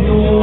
Señor.